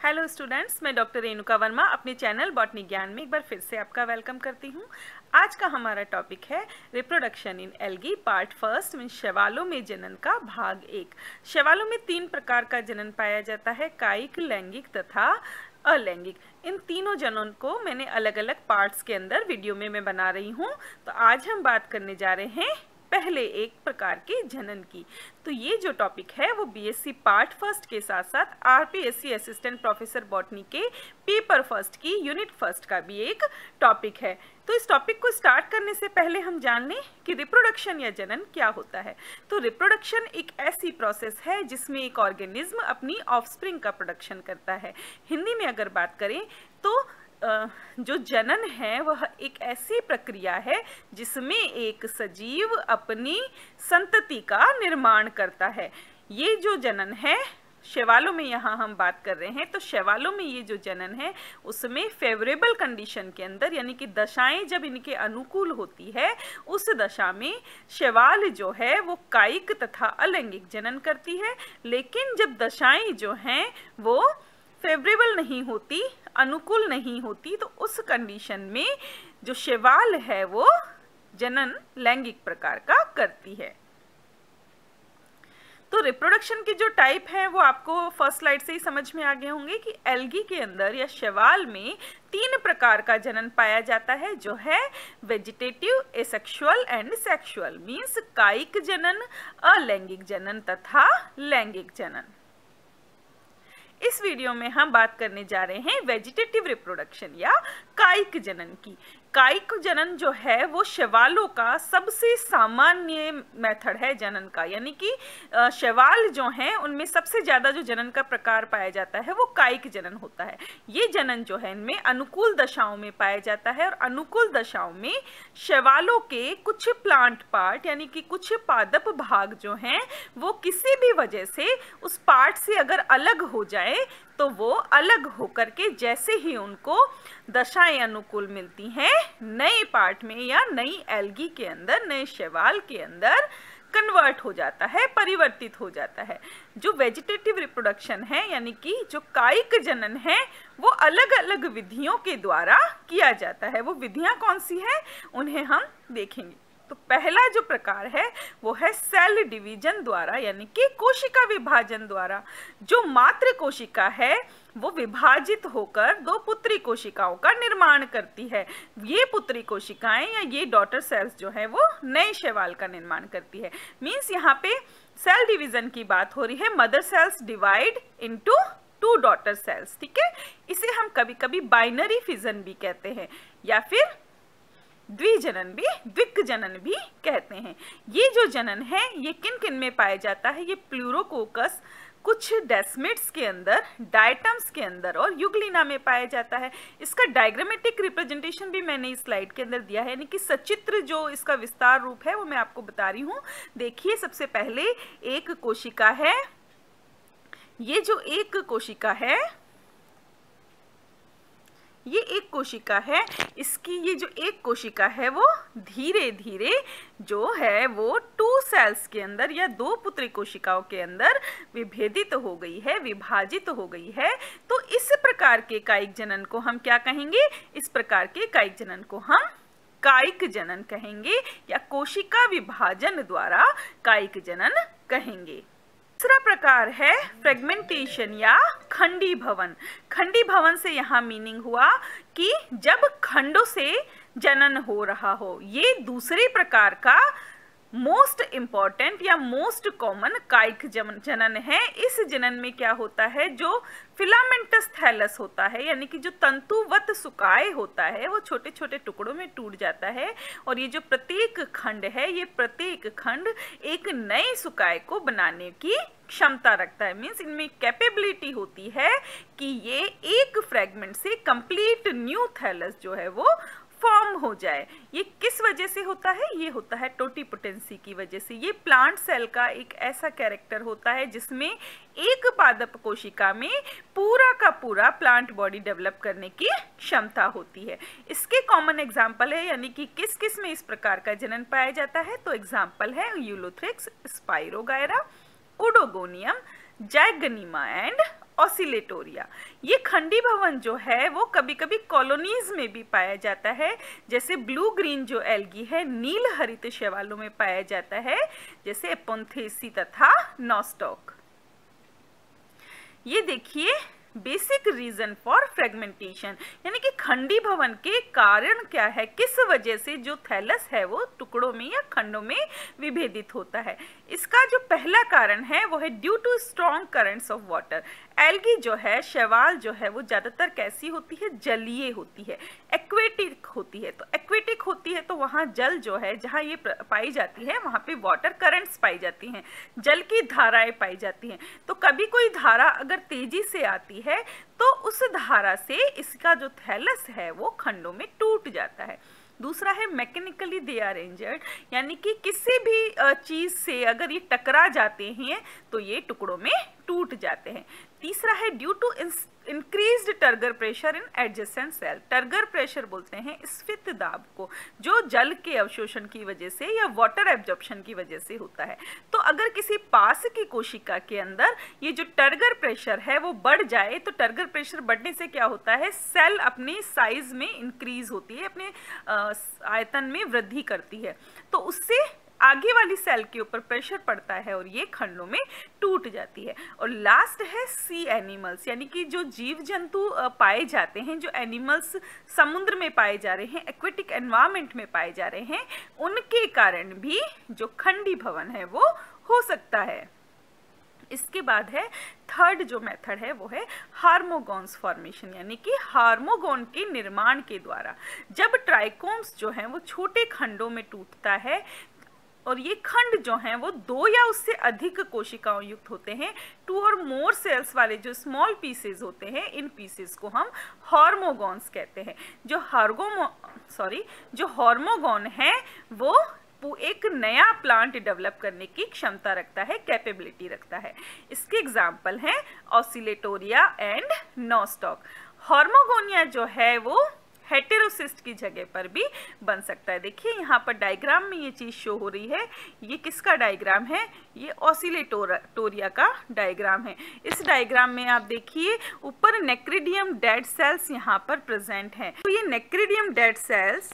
Hello students मैं doctor Renuka Verma अपने channel botany ज्ञान में एक बार फिर से आपका वेलकम करती हूँ। आज का हमारा टॉपिक है reproduction in algae part first mean शवालों में जनन का भाग एक। शवालों में तीन प्रकार का जनन पाया जाता है, कायिक, लैंगिक तथा अलैंगिक। इन तीनों जनन को मैंने अलग अलग पार्ट्स के अंदर वीडियो में मैं बना रही हूँ। तो आज हम बात करने जा रहे हैं पहले एक प्रकार के जनन की। तो ये जो टॉपिक है, वो बीएससी पार्ट फ़र्स्ट के साथ साथ आरपीएससी असिस्टेंट प्रोफेसर बॉटनी के पेपर फ़र्स्ट की यूनिट फ़र्स्ट का भी एक टॉपिक है। तो इस टॉपिक को स्टार्ट करने से पहले हम जान लें कि रिप्रोडक्शन या जनन क्या होता है। तो रिप्रोडक्शन एक ऐसी प्रोसेस है जिसमें एक ऑर्गेनिज्म अपनी ऑफस्प्रिंग का प्रोडक्शन करता है। हिंदी में अगर बात करें तो जो जनन है, वह एक ऐसी प्रक्रिया है जिसमें एक सजीव अपनी संतति का निर्माण करता है। ये जो जनन है, शैवालों में यहाँ हम बात कर रहे हैं तो शैवालों में ये जो जनन है, उसमें फेवरेबल कंडीशन के अंदर, यानी कि दशाएँ जब इनके अनुकूल होती है, उस दशा में शैवाल जो है, वो कायिक तथा अलैंगिक जनन करती है। लेकिन जब दशाएँ जो हैं, वो फेवरेबल नहीं होती अनुकूल नहीं होती तो उस कंडीशन में जो शेवाल है वो जनन लैंगिक प्रकार का करती है। तो रिप्रोडक्शन की जो टाइप है, वो आपको फ़र्स्ट स्लाइड से ही समझ में आ गए होंगे कि एल्गी के अंदर या शेवाल में तीन प्रकार का जनन पाया जाता है, जो है vegetative asexual and sexual means कायिक जनन, अलैंगिक जनन तथा लैंगिक जनन। इस वीडियो में हम बात करने जा रहे हैं वेजिटेटिव रिप्रोडक्शन या कायिक जनन की। कायिक जनन जो है, वो शैवालों का सबसे सामान्य मेथड है जनन का। यानी कि शैवाल जो हैं, उनमें सबसे ज़्यादा जो जनन का प्रकार पाया जाता है, वो कायिक जनन होता है। ये जनन जो है, इनमें अनुकूल दशाओं में पाया जाता है और अनुकूल दशाओं में शैवालों के कुछ प्लांट पार्ट, यानी कि कुछ पादप भाग जो हैं, वो किसी भी वजह से उस पार्ट से अगर अलग हो जाए तो वो अलग होकर के जैसे ही उनको दशाएँ अनुकूल मिलती हैं नए पार्ट में या नई एल्गी के अंदर, नए शैवाल के अंदर कन्वर्ट हो जाता है, परिवर्तित हो जाता है। जो वेजिटेटिव रिप्रोडक्शन है, यानी कि जो कायिक जनन है, वो अलग अलग विधियों के द्वारा किया जाता है। वो विधियाँ कौन सी है? उन्हें हम देखेंगे। तो पहला जो प्रकार है, वो है सेल डिवीज़न द्वारा, यानी कि कोशिका विभाजन द्वारा। जो मात्र कोशिका है, वो विभाजित होकर दो पुत्री कोशिकाओं का निर्माण करती है। ये पुत्री कोशिकाएँ या ये डॉटर सेल्स जो है, वो नए शैवाल का निर्माण करती है। मीन्स यहाँ पे सेल डिवीज़न की बात हो रही है mother cells divide into two daughter cells ठीक है? इसे हम कभी कभी बाइनरी फिजन भी कहते हैं, या फिर द्विजनन भी द्विक जनन भी कहते हैं। ये जो जनन है, ये किन किन में पाया जाता है? ये प्लूरोकोकस कुछ डेस्मिट्स के अंदर, डायटम्स के अंदर और युगलिना में पाया जाता है। इसका डायग्रामेटिक रिप्रेजेंटेशन भी मैंने इस स्लाइड के अंदर दिया है, यानी कि सचित्र जो इसका विस्तार रूप है, वो मैं आपको बता रही हूँ। देखिए, सबसे पहले एक कोशिका है। ये जो एक कोशिका है ये एक कोशिका है। इसकी ये जो एक कोशिका है, वो धीरे धीरे जो है, वो टू सेल्स के अंदर या दो पुत्री कोशिकाओं के अंदर विभेदित तो हो गई है, विभाजित तो हो गई है। तो इस प्रकार के कायिक जनन को हम क्या कहेंगे? इस प्रकार के कायिक जनन को हम कायिक जनन कहेंगे या कोशिका विभाजन द्वारा कायिक जनन कहेंगे। दूसरा प्रकार है फ्रेगमेंटेशन या खंडी भवन खंडी भवन से यहाँ मीनिंग हुआ कि जब खंडों से जनन हो रहा हो, ये दूसरे प्रकार का मोस्ट इंपॉर्टेंट या मोस्ट कॉमन कायिक जनन है। इस जनन में क्या होता है? जो फिलामेंटस थैलस होता है, यानी कि जो तंतुवत सुकाय होता है, वो छोटे छोटे टुकड़ों में टूट जाता है। और ये जो प्रत्येक खंड है, ये प्रत्येक खंड एक नए सुकाय को बनाने की क्षमता रखता है। मीन्स इनमें कैपेबिलिटी होती है कि ये एक फ्रेगमेंट से कंप्लीट न्यू थैलस जो है वो फॉर्म हो जाए। ये किस वजह से होता है? ये होता है टोटीपोटेंसी की वजह से। ये प्लांट सेल का एक ऐसा कैरेक्टर होता है जिसमें एक पादप कोशिका में पूरा का पूरा प्लांट बॉडी डेवलप करने की क्षमता होती है। इसके कॉमन एग्ज़ाम्पल है, यानी कि किस किसमें इस प्रकार का जनन पाया जाता है? तो एग्ज़ाम्पल है Ulothrix Spirogyra Oedogonium Zygnema and Oscillatoria. ये खंडी भवन जो है, वो कभी कभी कॉलोनीज में भी पाया जाता है। जैसे ब्लू ग्रीन जो एल्गी है, नील हरित शैवालों में पाया जाता है, जैसे एपोन्थेसी तथा नॉस्टॉक। ये देखिए, बेसिक रीजन फॉर फ्रेगमेंटेशन, यानी कि खंडी भवन के कारण क्या है, किस वजह से जो थैलस है, वो टुकड़ों में या खंडों में विभेदित होता है। इसका जो पहला कारण है, वो है due to strong currents of water algae जो है, शैवाल जो है, वो ज़्यादातर कैसी होती है? जलीय होती है एक्वेटिक होती है। तो एक्वेटिक होती है तो वहाँ जल जो है, जहाँ ये पाई जाती है, वहाँ पे वाटर करंट्स पाई जाती हैं। जल की धाराएँ पाई जाती हैं। तो कभी कोई धारा अगर तेज़ी से आती है तो उस धारा से इसका जो थैलस है, वो खंडों में टूट जाता है। दूसरा है मैकेनिकली दे आर इंजर्ड यानी कि किसी भी चीज़ से अगर ये टकरा जाते हैं तो ये टुकड़ों में टूट जाते हैं। तीसरा है due to increase turgor pressure in adjacent cell turgor pressure बोलते हैं स्फित दाब को, जो जल के अवशोषण की वजह से या वाटर एब्जॉर्प्शन की वजह से होता है। तो अगर किसी पास की कोशिका के अंदर ये जो टर्गर प्रेशर है, वो बढ़ जाए तो टर्गर प्रेशर बढ़ने से क्या होता है? सेल अपनी साइज़ में इंक्रीज होती है, अपने आयतन में वृद्धि करती है। तो उससे आगे वाली सेल के ऊपर प्रेशर पड़ता है और ये खंडों में टूट जाती है। और लास्ट है सी एनिमल्स यानी कि जो जीव जंतु पाए जाते हैं, जो एनिमल्स समुद्र में पाए जा रहे हैं एक्वेटिक एनवायरमेंट में पाए जा रहे हैं, उनके कारण भी जो खंडी भवन है वो हो सकता है। इसके बाद है थर्ड जो मेथड है वो है हार्मोगोन्स फॉर्मेशन यानी कि हार्मोगोन के निर्माण के द्वारा। जब ट्राइकोम्स जो हैं वो छोटे खंडों में टूटता है और ये खंड जो हैं, वो दो या उससे अधिक कोशिकाओं युक्त होते हैं। टू और मोर सेल्स वाले जो स्मॉल पीसेस होते हैं, इन पीसेस को हम हार्मोगॉन्स कहते हैं। जो हार्गोमो सॉरी जो हार्मोगॉन है, वो एक नया प्लांट डेवलप करने की क्षमता रखता है कैपेबिलिटी रखता है। इसके एग्ज़ाम्पल हैं ऑसिलेटोरिया एंड नोस्टॉक हार्मोगोनिया जो है, वो हेटेरोसिस्ट की जगह पर भी बन सकता है। देखिए, यहाँ पर डायग्राम में ये चीज़ शो हो रही है। ये किसका डायग्राम है? ये ऑसिलेटोरिया का डायग्राम है। इस डायग्राम में आप देखिए, ऊपर नेक्रिडियम डेड सेल्स यहाँ पर प्रेजेंट हैं। तो ये नेक्रिडियम डेड सेल्स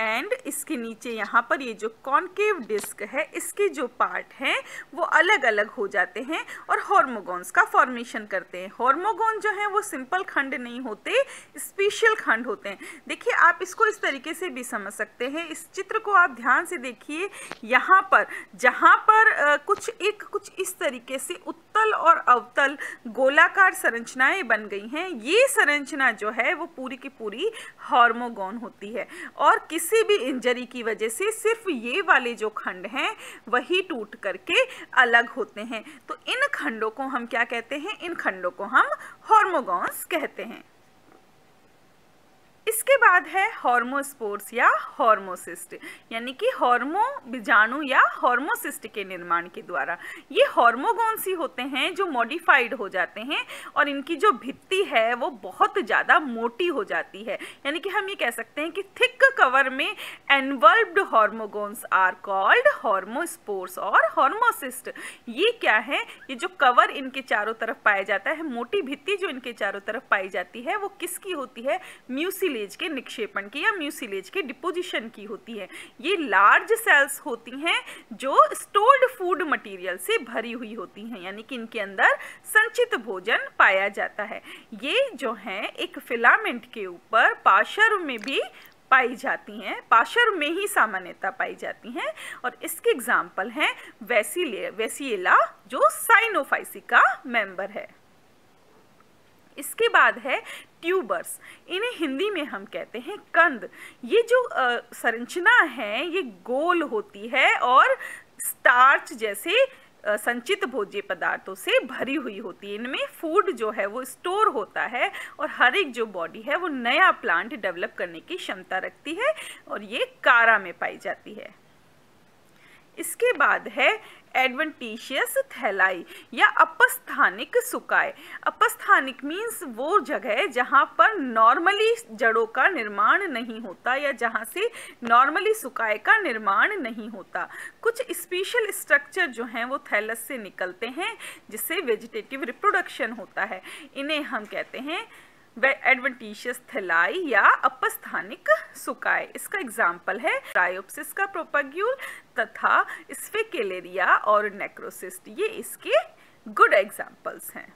एंड इसके नीचे यहाँ पर ये जो कॉन्केव डिस्क है इसके जो पार्ट हैं वो अलग अलग हो जाते हैं और हॉर्मोगोन्स का फॉर्मेशन करते हैं। हॉर्मोगोन जो है वो सिंपल खंड नहीं होते स्पेशल खंड होते हैं। देखिए आप इसको इस तरीके से भी समझ सकते हैं। इस चित्र को आप ध्यान से देखिए। यहाँ पर जहाँ पर आ, कुछ एक कुछ इस तरीके से उत्तल और अवतल गोलाकार संरचनाएँ बन गई हैं। ये संरचना जो है वो पूरी की पूरी हॉर्मोगोन होती है। और किस किसी भी इंजरी की वजह से सिर्फ़ ये वाले जो खंड हैं, वही टूट करके अलग होते हैं। तो इन खंडों को हम क्या कहते हैं? इन खंडों को हम हॉर्मोगॉन्स कहते हैं। इसके बाद है हॉर्मोस्पोर्स या हॉर्मोसिस्ट, यानी कि हॉर्मो बीजाणु या हॉर्मोसिस्ट के निर्माण के द्वारा। ये हॉर्मोगोन सी होते हैं जो मॉडिफाइड हो जाते हैं और इनकी जो भित्ति है वो बहुत ज़्यादा मोटी हो जाती है। यानी कि हम ये कह सकते हैं कि थिक कवर में एनवल्ब्ड हॉर्मोगोन्स आर कॉल्ड हॉर्मोस्पोर्स और हॉर्मोसिस्ट। ये क्या है? ये जो कवर इनके चारों तरफ़ पाया जाता है, मोटी भित्ति जो इनके चारों तरफ़ पाई जाती है, वो किसकी होती है? म्यूसिल म्यूसिलेज के निक्षेपण की या म्यूसिलेज के डिपोजिशन की होती है। ये लार्ज सेल्स होती हैं जो स्टोर्ड फ़ूड मटेरियल से भरी हुई होती हैं, यानी कि इनके अंदर संचित भोजन पाया जाता है। ये जो है, एक फिलामेंट के ऊपर पाशर में भी पाई जाती हैं पाशर में ही सामान्यता पाई जाती हैं, और इसके एग्ज़ाम्पल हैं वैसीले वैसीला जो साइनोफाइसी का मेंबर है। इसके बाद है ट्यूबर्स। इन्हें हिंदी में हम कहते हैं कंद। ये जो संरचना है, ये गोल होती है और स्टार्च जैसे संचित भोज्य पदार्थों से भरी हुई होती है। इनमें फ़ूड जो है वो स्टोर होता है और हर एक जो बॉडी है वो नया प्लांट डेवलप करने की क्षमता रखती है और ये कारा में पाई जाती है। इसके बाद है एडवेंटिशियस थैलाई या अपस्थानिक सुकाय। अपस्थानिक मीन्स वो जगह जहाँ पर नॉर्मली जड़ों का निर्माण नहीं होता या जहाँ से नॉर्मली सुकाय का निर्माण नहीं होता। कुछ स्पेशल स्ट्रक्चर जो हैं वो थैलस से निकलते हैं, जिससे वेजिटेटिव रिप्रोडक्शन होता है। इन्हें हम कहते हैं एडवेंटिशियस थेलाई या अपस्थानिक सुकाय इसका एग्ज़ाम्पल है ट्रायोप्सिस का प्रोपाग्यूल तथा स्फेकेलेरिया और नेक्रोसिस्ट ये इसके गुड एग्जाम्पल्स हैं।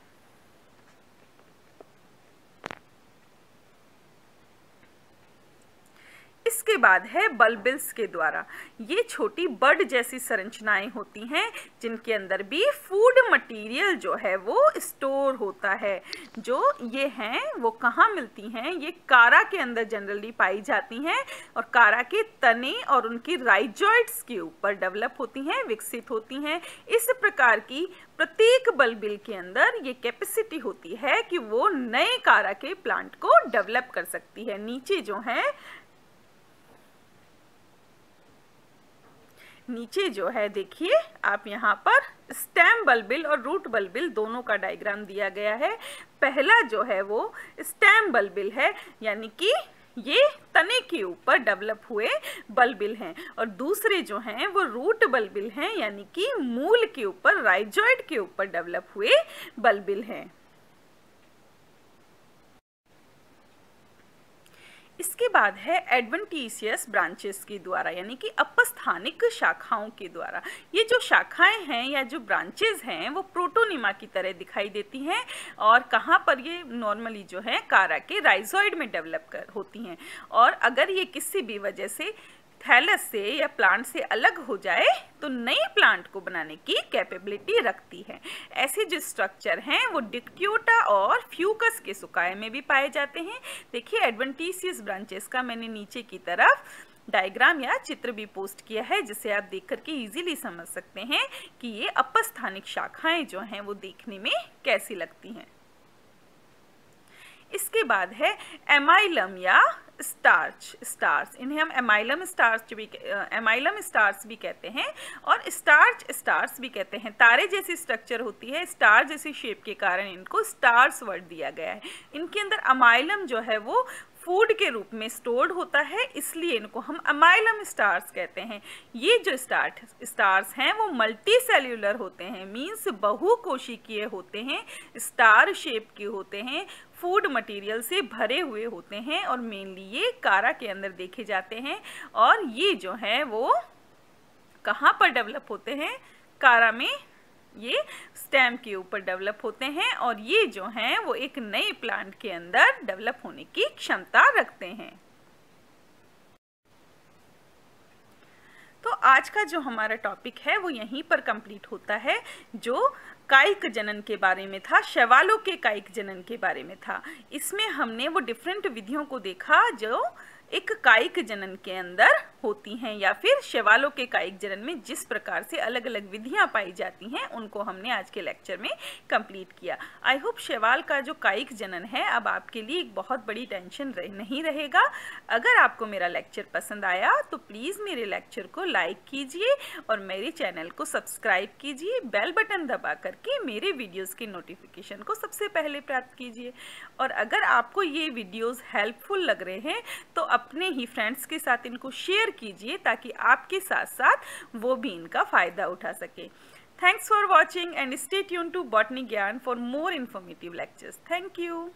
इसके बाद है बल्बिल्स के द्वारा। ये छोटी बर्ड जैसी संरचनाएँ होती हैं, जिनके अंदर भी फ़ूड मटेरियल जो है वो स्टोर होता है। जो ये हैं, वो कहाँ मिलती हैं? ये कारा के अंदर जनरली पाई जाती हैं और कारा के तने और उनकी राइजॉइड्स के ऊपर डेवलप होती हैं, विकसित होती हैं। इस प्रकार की प्रत्येक बल्बिल के अंदर ये कैपेसिटी होती है कि वो नए कारा के प्लांट को डेवलप कर सकती है। नीचे जो है नीचे जो है, देखिए, आप यहाँ पर स्टेम बल्बिल और रूट बल्बिल दोनों का डायग्राम दिया गया है। पहला जो है वो स्टेम बल्बिल है, यानी कि ये तने के ऊपर डेवलप हुए बल्बिल हैं। और दूसरे जो हैं, वो रूट बल्बिल हैं, यानी कि मूल के ऊपर राइजॉइड के ऊपर डेवलप हुए बल्बिल हैं। इसके बाद है एडवेंटीसियस ब्रांचेस के द्वारा, यानी कि अपस्थानिक शाखाओं के द्वारा। ये जो शाखाएँ हैं या जो ब्रांचेस हैं, वो प्रोटोनिमा की तरह दिखाई देती हैं और कहाँ पर ये नॉर्मली जो है कारा के राइजॉइड में डेवलप कर, होती हैं। और अगर ये किसी भी वजह से थैलस से या प्लांट से अलग हो जाए तो नए प्लांट को बनाने की कैपेबिलिटी रखती है। ऐसे जो स्ट्रक्चर हैं, वो डिक्ट्यूटा और फ्यूकस के सुकाय में भी पाए जाते हैं। देखिए एडवेंटिसियस ब्रांचेस का मैंने नीचे की तरफ़ डायग्राम या चित्र भी पोस्ट किया है, जिसे आप देख करके इजीली समझ सकते हैं कि ये अपस्थानिक शाखाएँ जो हैं, वो देखने में कैसी लगती हैं। इसके बाद है एमाइलम या स्टार्च स्टार्स इन्हें हम एमाइलम स्टार्स भी एमाइलम स्टार्स भी कहते हैं और स्टार्च स्टार्स भी कहते हैं। तारे जैसी स्ट्रक्चर होती है स्टार जैसी शेप के कारण इनको स्टार्स वर्ड दिया गया है। इनके अंदर अमाइलम जो है वो फ़ूड के रूप में स्टोर्ड होता है, इसलिए इनको हम अमाइलम स्टार्स कहते हैं। ये जो स्टार्ट स्टार्स हैं, वो मल्टी सेल्यूलर होते हैं मीन्स बहुकोशिकीय होते हैं स्टार शेप के होते हैं फ़ूड मटेरियल से भरे हुए होते हैं और मेनली ये कारा के अंदर देखे जाते हैं। और ये जो है वो कहाँ पर डेवलप होते हैं? कारा में ये स्टेम के ऊपर डेवलप होते हैं और ये जो हैं, वो एक नए प्लांट के अंदर डेवलप होने की क्षमता रखते हैं। तो आज का जो हमारा टॉपिक है, वो यहीं पर कंप्लीट होता है, जो कायिक जनन के बारे में था, शैवालों के कायिक जनन के बारे में था। इसमें हमने वो डिफरेंट विधियों को देखा, जो एक कायिक जनन के अंदर होती हैं या फिर शैवालों के कायिक जनन में जिस प्रकार से अलग अलग विधियाँ पाई जाती हैं उनको हमने आज के लेक्चर में कंप्लीट किया। आई होप शैवाल का जो कायिक जनन है अब आपके लिए एक बहुत बड़ी टेंशन रह, नहीं रहेगा। अगर आपको मेरा लेक्चर पसंद आया तो प्लीज़ मेरे लेक्चर को लाइक कीजिए और मेरे चैनल को सब्सक्राइब कीजिए। बेल बटन दबा करके मेरे वीडियोज़ के नोटिफिकेशन को सबसे पहले प्राप्त कीजिए। और अगर आपको ये वीडियोज़ हेल्पफुल लग रहे हैं तो अपने ही फ्रेंड्स के साथ इनको शेयर कीजिए ताकि आपके साथ साथ वो भी इनका फ़ायदा उठा सके। Thanks for watching and stay tune to botany Gyan for more informative lectures thank you